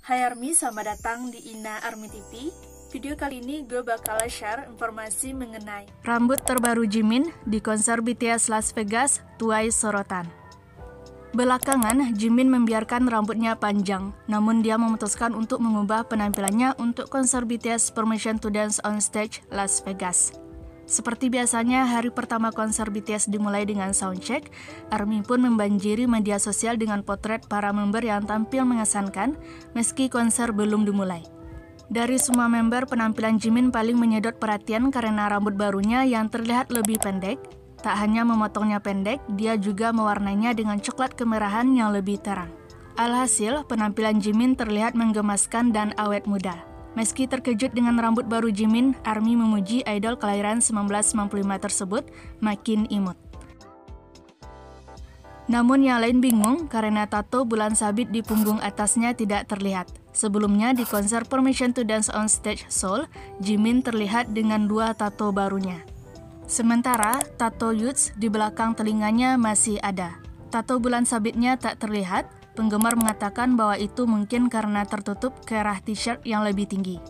Hai Army, selamat datang di Ina Army TV. Video kali ini gue bakal share informasi mengenai Rambut terbaru Jimin di konser BTS Las Vegas tuai sorotan. Belakangan, Jimin membiarkan rambutnya panjang, namun dia memutuskan untuk mengubah penampilannya untuk konser BTS Permission to Dance on Stage Las Vegas. Seperti biasanya, hari pertama konser BTS dimulai dengan soundcheck, ARMY pun membanjiri media sosial dengan potret para member yang tampil mengesankan meski konser belum dimulai. Dari semua member, penampilan Jimin paling menyedot perhatian karena rambut barunya yang terlihat lebih pendek. Tak hanya memotongnya pendek, dia juga mewarnainya dengan coklat kemerahan yang lebih terang. Alhasil, penampilan Jimin terlihat menggemaskan dan awet muda. Meski terkejut dengan rambut baru Jimin, ARMY memuji idol kelahiran 1995 tersebut makin imut. Namun yang lain bingung karena tato bulan sabit di punggung atasnya tidak terlihat. Sebelumnya di konser Permission to Dance on Stage Seoul, Jimin terlihat dengan dua tato barunya. Sementara tato Yuts di belakang telinganya masih ada. Tato bulan sabitnya tak terlihat, Penggemar mengatakan bahwa itu mungkin karena tertutup kerah t-shirt yang lebih tinggi.